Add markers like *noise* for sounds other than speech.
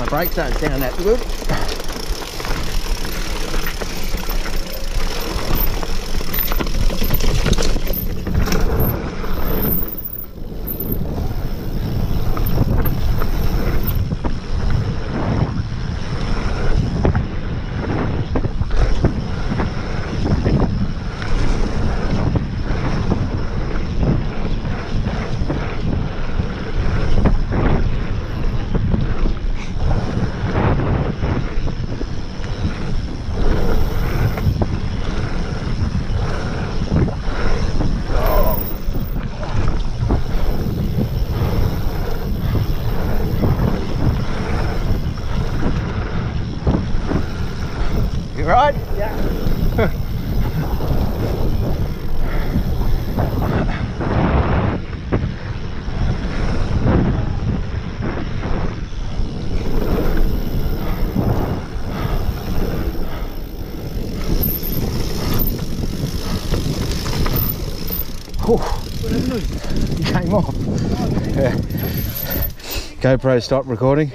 my brakes don't sound that good. You right? *laughs* Yeah. Came off. Yeah. GoPro stop recording.